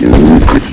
Спасибо.